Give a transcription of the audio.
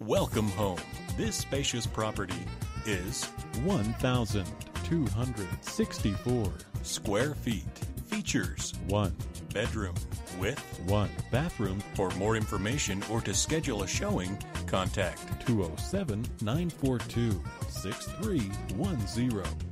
Welcome home. This spacious property is 1,264 square feet. Features 1 bedroom with 1 bathroom For more information or to schedule a showing, contact 207 942 6310.